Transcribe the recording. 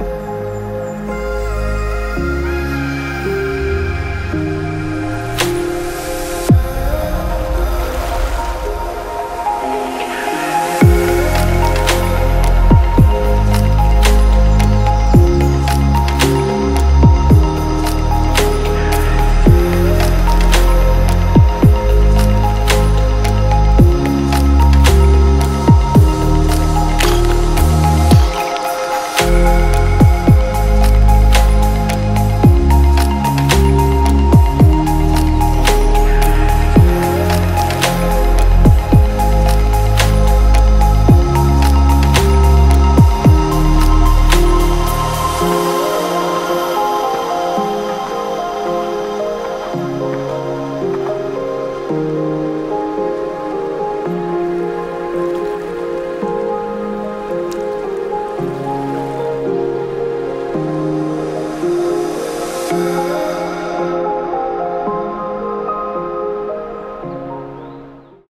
you.